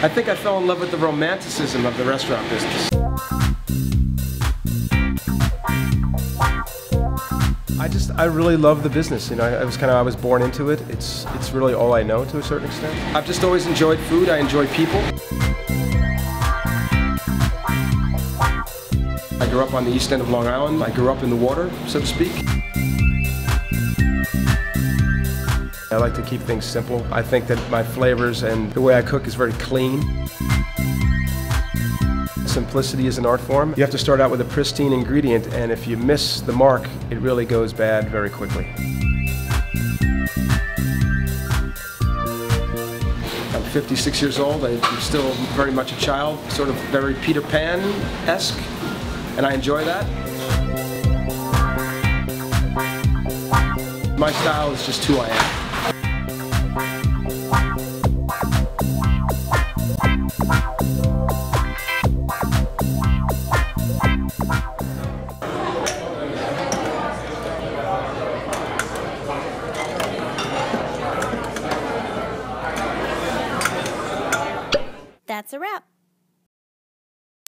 I think I fell in love with the romanticism of the restaurant business. I just, I really love the business. You know, I, was kind of, I was born into it. It's, it's really all I know to a certain extent. I've just always enjoyed food. I enjoy people. I grew up on the east end of Long Island. I grew up in the water, so to speak. I like to keep things simple. I think that my flavors and the way I cook is very clean. Simplicity is an art form. You have to start out with a pristine ingredient, and if you miss the mark, it really goes bad very quickly. I'm 56 years old. I'm still very much a child, sort of very Peter Pan-esque, and I enjoy that. My style is just who I am. That's a wrap.